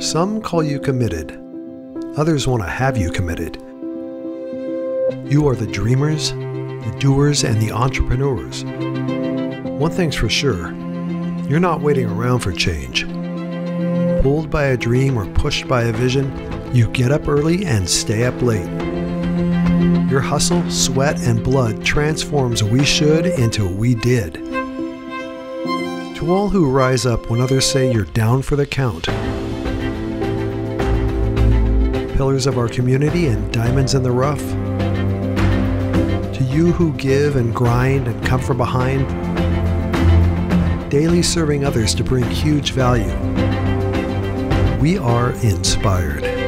Some call you committed, others want to have you committed. You are the dreamers, the doers, and the entrepreneurs. One thing's for sure you're not waiting around for change. Pulled by a dream or pushed by a vision, you get up early and stay up late. Your hustle, sweat, and blood transforms we should into we did. To all who rise up when others say you're down for the count, pillars of our community and diamonds in the rough, to you who give and grind and come from behind, daily serving others to bring huge value, we are inspired.